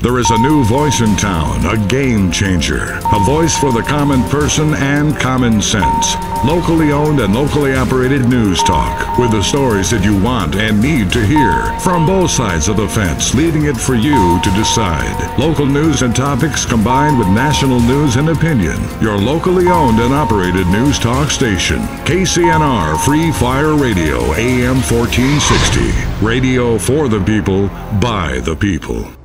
There is a new voice in town, a game changer, a voice for the common person and common sense. Locally owned and locally operated news talk with the stories that you want and need to hear from both sides of the fence, leaving it for you to decide. Local news and topics combined with national news and opinion. Your locally owned and operated news talk station. KCNR Free Fire Radio, AM 1460. Radio for the people, by the people.